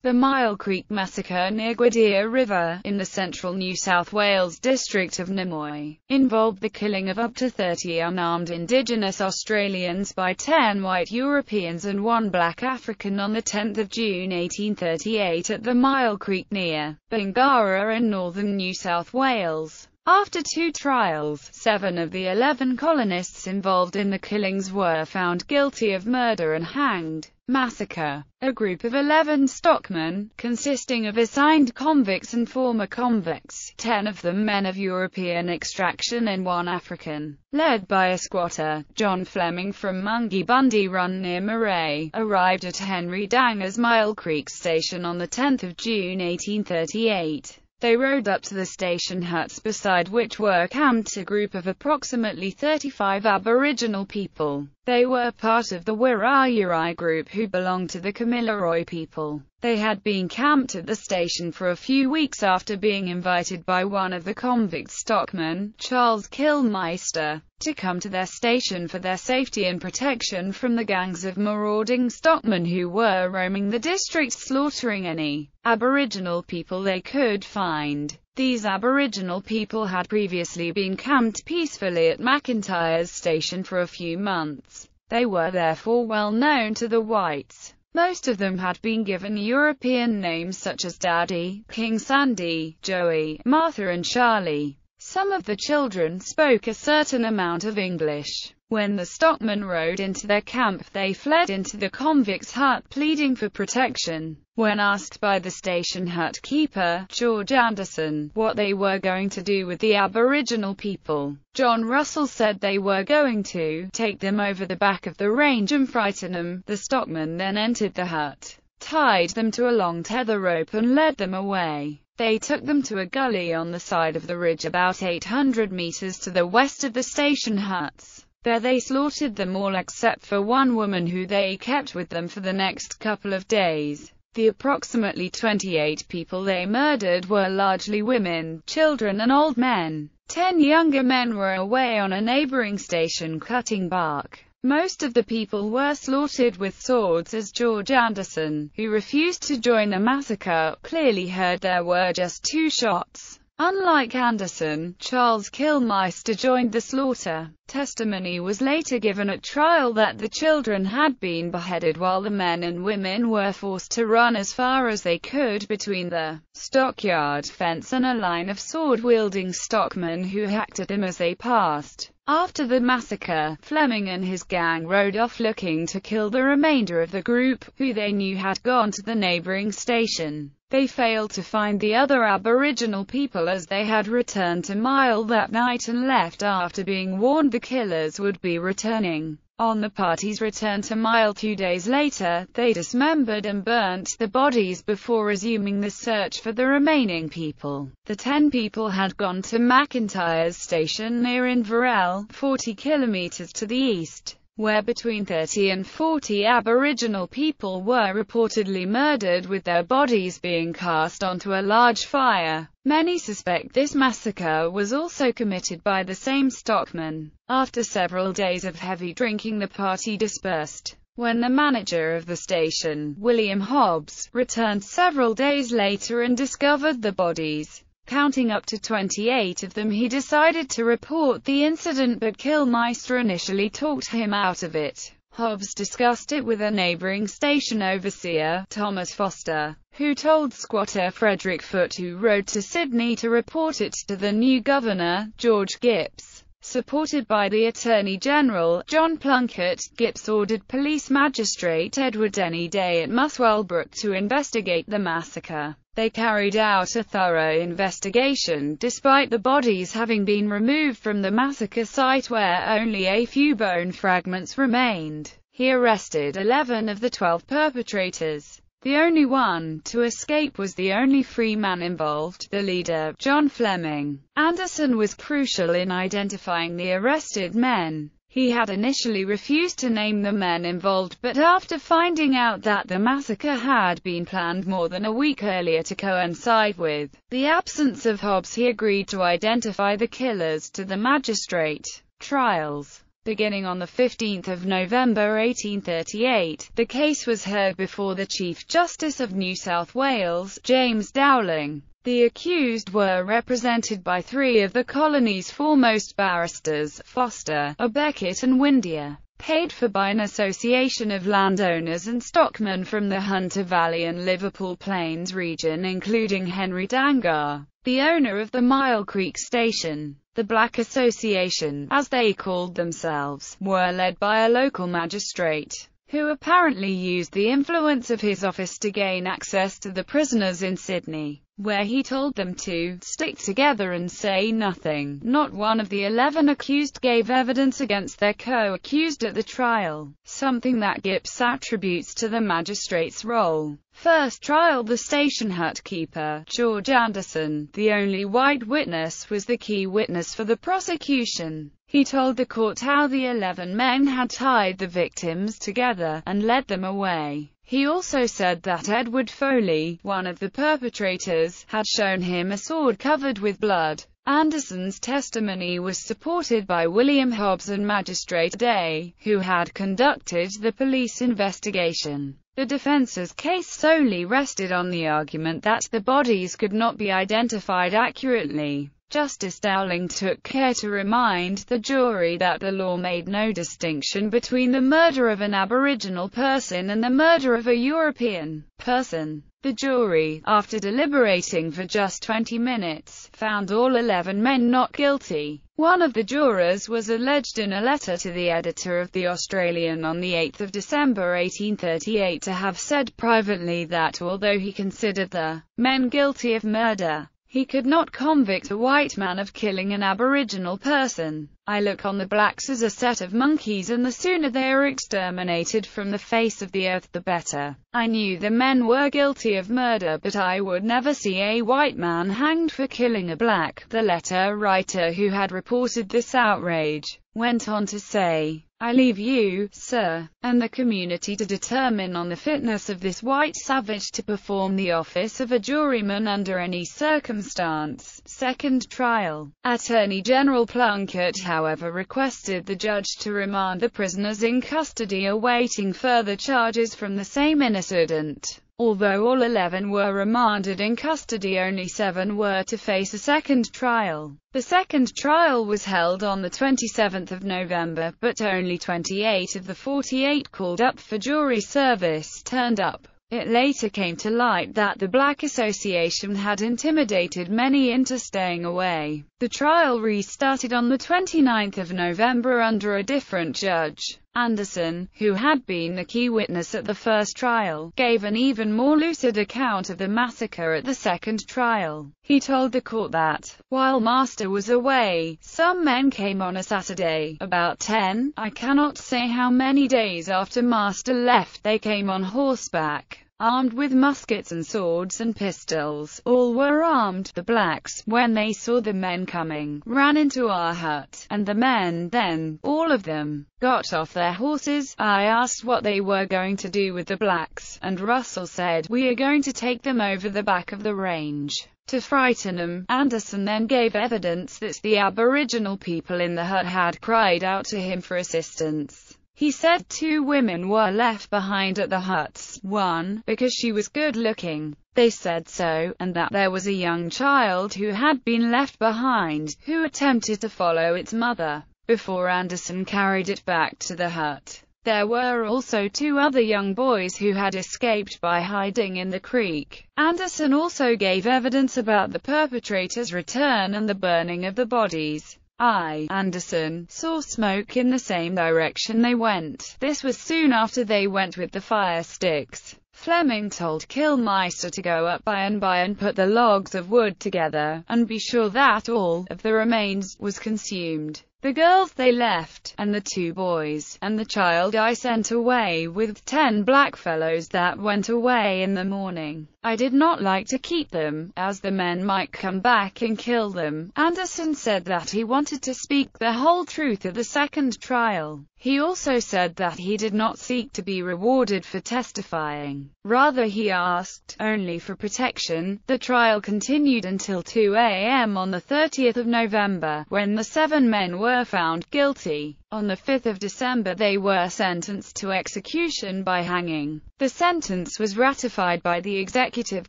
The Myall Creek Massacre near Gwydir River, in the central New South Wales district of Nimoy, involved the killing of up to 30 unarmed Indigenous Australians by 10 white Europeans and one black African on 10 June 1838 at the Myall Creek near Bingara in northern New South Wales. After two trials, seven of the eleven colonists involved in the killings were found guilty of murder and hanged. Massacre. A group of 11 stockmen, consisting of assigned convicts and former convicts, ten of them men of European extraction and one African, led by a squatter, John Fleming from Mungibundy Run near Moree, arrived at Henry Dangar's Myall Creek Station on 10 June 1838. They rode up to the station huts beside which were camped a group of approximately 35 Aboriginal people. They were part of the Wirrayaraay group who belonged to the Kamilaroi people. They had been camped at the station for a few weeks after being invited by one of the convict stockmen, Charles Kilmeister, to come to their station for their safety and protection from the gangs of marauding stockmen who were roaming the district slaughtering any Aboriginal people they could find. These Aboriginal people had previously been camped peacefully at McIntyre's station for a few months. They were therefore well known to the whites. Most of them had been given European names such as Daddy, King Sandy, Joey, Martha and Charlie. Some of the children spoke a certain amount of English. When the stockmen rode into their camp, they fled into the convict's hut pleading for protection. When asked by the station hut keeper, George Anderson, what they were going to do with the Aboriginal people, John Russell said they were going to take them over the back of the range and frighten them. The stockmen then entered the hut, tied them to a long tether rope and led them away. They took them to a gully on the side of the ridge about 800 meters to the west of the station huts. There they slaughtered them all except for one woman who they kept with them for the next couple of days. The approximately 28 people they murdered were largely women, children and old men. Ten younger men were away on a neighboring station cutting bark. Most of the people were slaughtered with swords as George Anderson, who refused to join the massacre, clearly heard there were just two shots. Unlike Anderson, Charles Kilmister joined the slaughter. Testimony was later given at trial that the children had been beheaded while the men and women were forced to run as far as they could between the stockyard fence and a line of sword-wielding stockmen who hacked at them as they passed. After the massacre, Fleming and his gang rode off looking to kill the remainder of the group, who they knew had gone to the neighboring station. They failed to find the other Aboriginal people as they had returned to Myall that night and left after being warned the killers would be returning. On the party's return to Myall two days later, they dismembered and burnt the bodies before resuming the search for the remaining people. The ten people had gone to McIntyre's station near Inverell, 40 kilometers to the east where between 30 and 40 Aboriginal people were reportedly murdered with their bodies being cast onto a large fire. Many suspect this massacre was also committed by the same stockman. After several days of heavy drinking the party dispersed. When the manager of the station, William Hobbs, returned several days later and discovered the bodies, Counting up to 28 of them he decided to report the incident but Kilmister initially talked him out of it. Hobbs discussed it with a neighboring station overseer, Thomas Foster, who told squatter Frederick Foot who rode to Sydney to report it to the new governor, George Gipps. Supported by the Attorney General, John Plunkett, Gipps ordered Police Magistrate Edward Denny Day at Muswellbrook to investigate the massacre. They carried out a thorough investigation, despite the bodies having been removed from the massacre site where only a few bone fragments remained. He arrested 11 of the 12 perpetrators. The only one to escape was the only free man involved, the leader, John Fleming. Anderson was crucial in identifying the arrested men. He had initially refused to name the men involved but after finding out that the massacre had been planned more than a week earlier to coincide with the absence of Hobbs he agreed to identify the killers to the magistrate. Trials Beginning on 15 November 1838, the case was heard before the Chief Justice of New South Wales, James Dowling. The accused were represented by three of the colony's foremost barristers, Foster, à Beckett and Windeyer, paid for by an association of landowners and stockmen from the Hunter Valley and Liverpool Plains region including Henry Dangar, the owner of the Myall Creek Station. The Black Association, as they called themselves, were led by a local magistrate, who apparently used the influence of his office to gain access to the prisoners in Sydney where he told them to stick together and say nothing. Not one of the 11 accused gave evidence against their co-accused at the trial, something that Gipps attributes to the magistrate's role. First trial The station hut keeper, George Anderson, the only white witness, was the key witness for the prosecution. He told the court how the 11 men had tied the victims together, and led them away. He also said that Edward Foley, one of the perpetrators, had shown him a sword covered with blood. Anderson's testimony was supported by William Hobbs and Magistrate Day, who had conducted the police investigation. The defense's case solely rested on the argument that the bodies could not be identified accurately. Justice Dowling took care to remind the jury that the law made no distinction between the murder of an Aboriginal person and the murder of a European person. The jury, after deliberating for just 20 minutes, found all 11 men not guilty. One of the jurors was alleged in a letter to the editor of The Australian on 8 December 1838 to have said privately that although he considered the men guilty of murder, he could not convict a white man of killing an aboriginal person. I look on the blacks as a set of monkeys and the sooner they are exterminated from the face of the earth the better. I knew the men were guilty of murder but I would never see a white man hanged for killing a black. The letter writer who had reported this outrage went on to say, I leave you, sir, and the community to determine on the fitness of this white savage to perform the office of a juryman under any circumstance. Second trial. Attorney General Plunkett, however, requested the judge to remand the prisoners in custody awaiting further charges from the same incident. Although all 11 were remanded in custody only seven were to face a second trial. The second trial was held on the 27th of November, but only 28 of the 48 called up for jury service turned up. It later came to light that the Black Association had intimidated many into staying away. The trial restarted on the 29th of November under a different judge. Anderson, who had been a key witness at the first trial, gave an even more lucid account of the massacre at the second trial. He told the court that, while Master was away, some men came on a Saturday, about 10, I cannot say how many days after Master left they came on horseback armed with muskets and swords and pistols. All were armed. The blacks, when they saw the men coming, ran into our hut, and the men, then, all of them, got off their horses. I asked what they were going to do with the blacks, and Russell said, we are going to take them over the back of the range. To frighten them, Anderson then gave evidence that the Aboriginal people in the hut had cried out to him for assistance. He said two women were left behind at the huts, one, because she was good looking, they said so, and that there was a young child who had been left behind, who attempted to follow its mother, before Anderson carried it back to the hut. There were also two other young boys who had escaped by hiding in the creek. Anderson also gave evidence about the perpetrator's return and the burning of the bodies. I, Anderson, saw smoke in the same direction they went. This was soon after they went with the fire sticks. Fleming told Killmeister to go up by and by and put the logs of wood together, and be sure that all of the remains was consumed. The girls they left, and the two boys, and the child I sent away with ten blackfellows that went away in the morning. I did not like to keep them, as the men might come back and kill them. Anderson said that he wanted to speak the whole truth at the second trial. He also said that he did not seek to be rewarded for testifying. Rather he asked only for protection. The trial continued until 2 a.m. on 30 November, when the seven men were found guilty. On 5 December they were sentenced to execution by hanging. The sentence was ratified by the Executive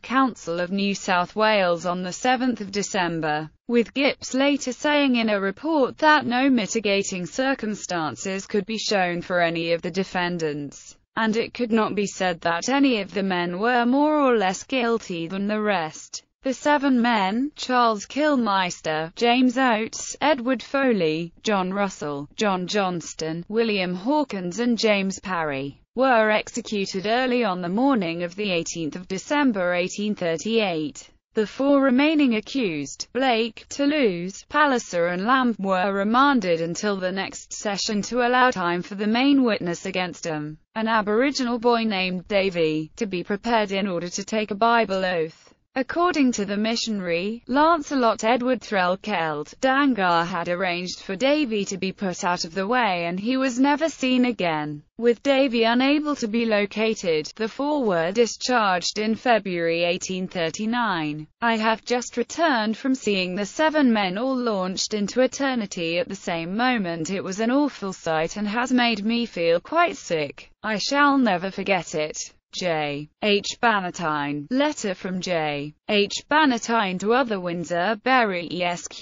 Council of New South Wales on 7 December with Gipps later saying in a report that no mitigating circumstances could be shown for any of the defendants, and it could not be said that any of the men were more or less guilty than the rest. The seven men, Charles Kilmister, James Oates, Edward Foley, John Russell, John Johnston, William Hawkins and James Parry, were executed early on the morning of 18 December 1838. The four remaining accused, Blake, Toulouse, Palliser and Lamb, were remanded until the next session to allow time for the main witness against them, an Aboriginal boy named Davy, to be prepared in order to take a Bible oath. According to the missionary, Lancelot Edward Threlkeld, Dangar had arranged for Davy to be put out of the way and he was never seen again. With Davy unable to be located, the four were discharged in February 1839. I have just returned from seeing the seven men all launched into eternity at the same moment. It was an awful sight and has made me feel quite sick. I shall never forget it. J. H. Bannatyne. Letter from J. H. Bannatyne to other Windsor, Berry Esq.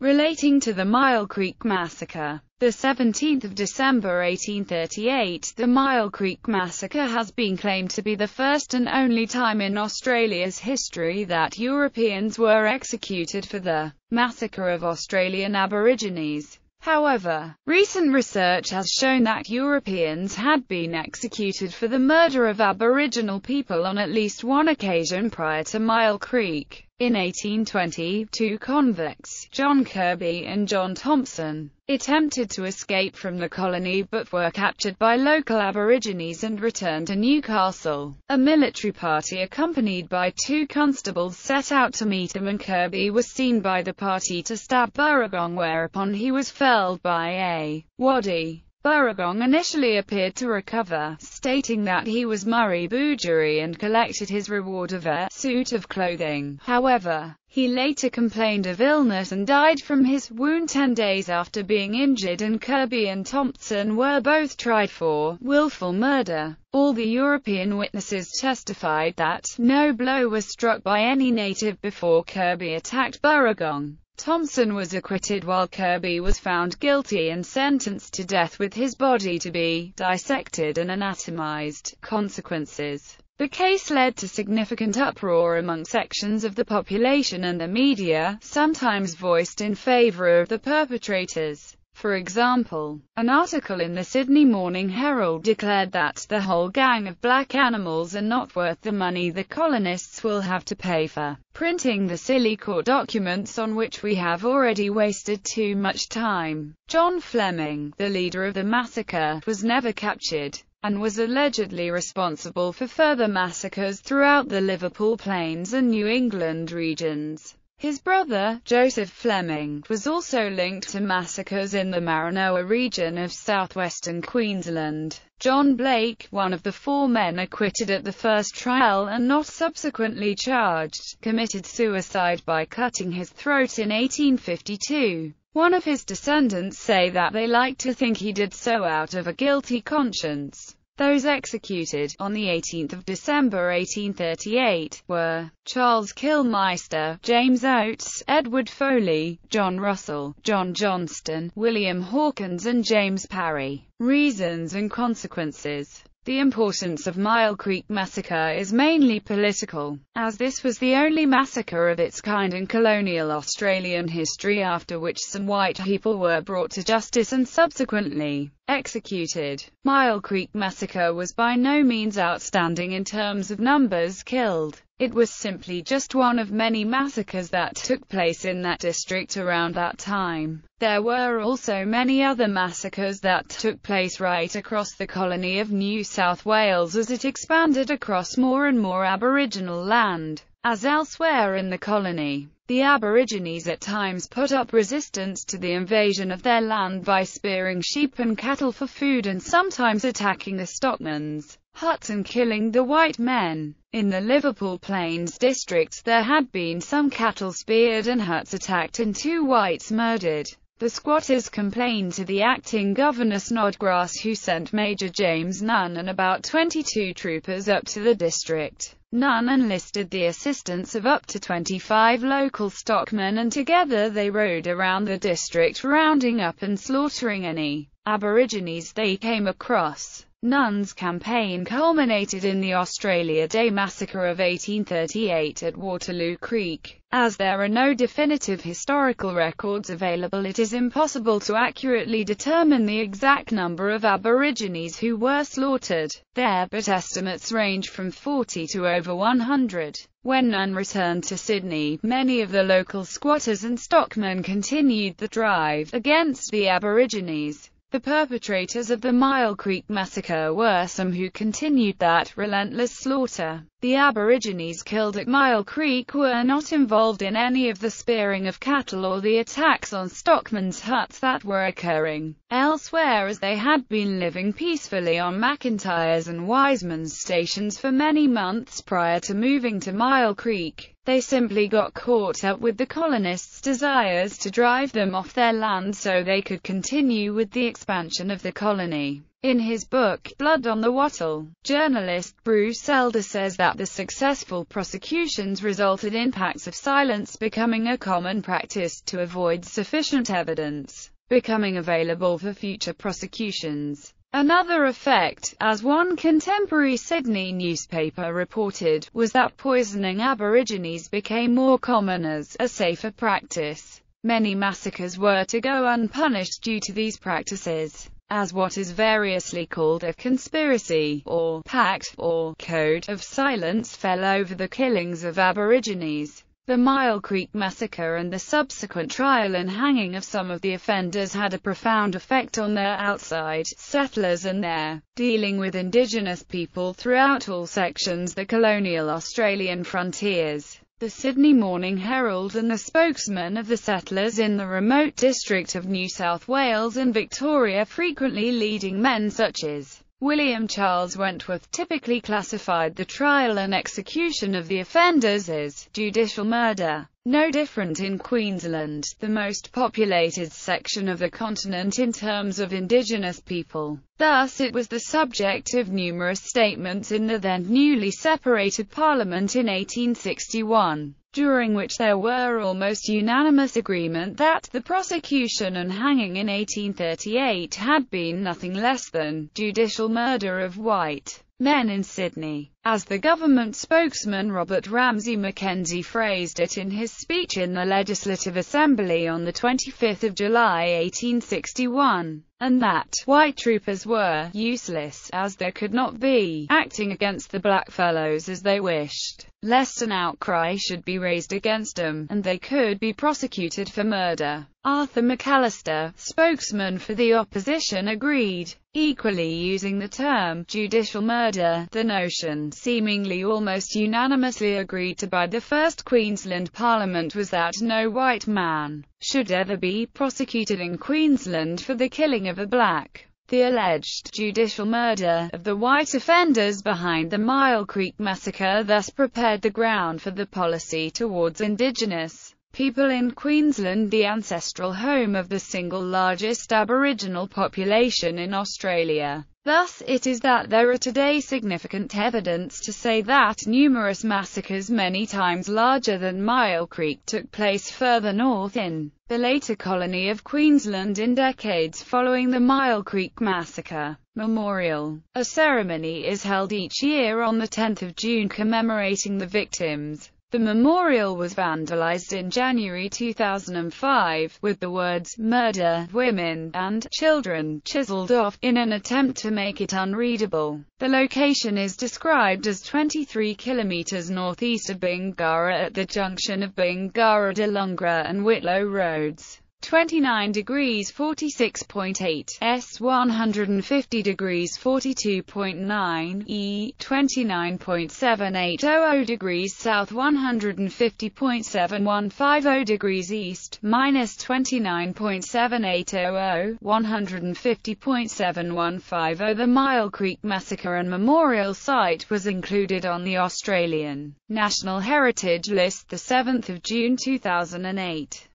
Relating to the Myall Creek Massacre. The 17th of December 1838, the Myall Creek Massacre has been claimed to be the first and only time in Australia's history that Europeans were executed for the massacre of Australian Aborigines. However, recent research has shown that Europeans had been executed for the murder of Aboriginal people on at least one occasion prior to Myall Creek. In 1820, two convicts, John Kirby and John Thompson, attempted to escape from the colony but were captured by local Aborigines and returned to Newcastle. A military party accompanied by two constables set out to meet them and Kirby was seen by the party to stab Burragong whereupon he was felled by a waddy. Burragong initially appeared to recover, stating that he was Murray Boogeri and collected his reward of a suit of clothing. However, he later complained of illness and died from his wound ten days after being injured and Kirby and Thompson were both tried for willful murder. All the European witnesses testified that no blow was struck by any native before Kirby attacked Burragong. Thompson was acquitted while Kirby was found guilty and sentenced to death with his body to be dissected and anatomized. Consequences The case led to significant uproar among sections of the population and the media, sometimes voiced in favor of the perpetrators. For example, an article in the Sydney Morning Herald declared that the whole gang of black animals are not worth the money the colonists will have to pay for printing the silly court documents on which we have already wasted too much time. John Fleming, the leader of the massacre, was never captured and was allegedly responsible for further massacres throughout the Liverpool Plains and New England regions. His brother, Joseph Fleming, was also linked to massacres in the Maranoa region of southwestern Queensland. John Blake, one of the four men acquitted at the first trial and not subsequently charged, committed suicide by cutting his throat in 1852. One of his descendants say that they like to think he did so out of a guilty conscience. Those executed, on 18 December 1838, were Charles Kilmeister, James Oates, Edward Foley, John Russell, John Johnston, William Hawkins and James Parry. Reasons and consequences the importance of Myall Creek Massacre is mainly political, as this was the only massacre of its kind in colonial Australian history after which some white people were brought to justice and subsequently executed. Myall Creek Massacre was by no means outstanding in terms of numbers killed. It was simply just one of many massacres that took place in that district around that time. There were also many other massacres that took place right across the colony of New South Wales as it expanded across more and more Aboriginal land. As elsewhere in the colony, The Aborigines at times put up resistance to the invasion of their land by spearing sheep and cattle for food and sometimes attacking the stockmen's huts and killing the white men. In the Liverpool Plains districts there had been some cattle speared and huts attacked and two whites murdered. The squatters complained to the acting governor Snodgrass who sent Major James Nunn and about 22 troopers up to the district. Nunn enlisted the assistance of up to 25 local stockmen and together they rode around the district rounding up and slaughtering any aborigines they came across. Nunn's campaign culminated in the Australia Day Massacre of 1838 at Waterloo Creek. As there are no definitive historical records available it is impossible to accurately determine the exact number of Aborigines who were slaughtered there, but estimates range from 40 to over 100. When Nunn returned to Sydney, many of the local squatters and stockmen continued the drive against the Aborigines. The perpetrators of the Myall Creek Massacre were some who continued that relentless slaughter. The Aborigines killed at Myall Creek were not involved in any of the spearing of cattle or the attacks on stockmen's huts that were occurring elsewhere as they had been living peacefully on McIntyre's and Wiseman's stations for many months prior to moving to Myall Creek. They simply got caught up with the colonists' desires to drive them off their land so they could continue with the expansion of the colony. In his book, Blood on the Wattle, journalist Bruce Elder says that the successful prosecutions resulted in pacts of silence becoming a common practice to avoid sufficient evidence becoming available for future prosecutions. Another effect, as one contemporary Sydney newspaper reported, was that poisoning Aborigines became more common as a safer practice. Many massacres were to go unpunished due to these practices as what is variously called a conspiracy, or pact, or code of silence fell over the killings of Aborigines. The Myall Creek Massacre and the subsequent trial and hanging of some of the offenders had a profound effect on their outside settlers and their dealing with indigenous people throughout all sections of the colonial Australian frontiers the Sydney Morning Herald and the spokesman of the settlers in the remote district of New South Wales and Victoria frequently leading men such as William Charles Wentworth typically classified the trial and execution of the offenders as judicial murder. No different in Queensland, the most populated section of the continent in terms of indigenous people. Thus it was the subject of numerous statements in the then newly separated parliament in 1861 during which there were almost unanimous agreement that the prosecution and hanging in 1838 had been nothing less than judicial murder of white men in Sydney. As the government spokesman Robert Ramsay McKenzie phrased it in his speech in the Legislative Assembly on 25 July 1861, and that white troopers were useless, as there could not be acting against the blackfellows as they wished, lest an outcry should be raised against them, and they could be prosecuted for murder. Arthur Macalister, spokesman for the opposition agreed, equally using the term judicial murder, the notion seemingly almost unanimously agreed to by the first Queensland Parliament was that no white man should ever be prosecuted in Queensland for the killing of a black. The alleged judicial murder of the white offenders behind the Myall Creek massacre thus prepared the ground for the policy towards Indigenous people in Queensland the ancestral home of the single largest Aboriginal population in Australia. Thus, it is that there are today significant evidence to say that numerous massacres many times larger than Myall Creek took place further north in the later colony of Queensland in decades following the Myall Creek Massacre. Memorial. A ceremony is held each year on the 10th of June commemorating the victims. The memorial was vandalized in January 2005, with the words, murder, women, and children, chiseled off, in an attempt to make it unreadable. The location is described as 23 kilometers northeast of Bingara at the junction of Bingara Delungra and Whitlow roads. 29 degrees 46.8, S 150 degrees 42.9, E 29.7800 degrees South 150.7150 degrees East, minus 29.7800, 150.7150 The Myall Creek Massacre and Memorial Site was included on the Australian National Heritage List 7 June 2008.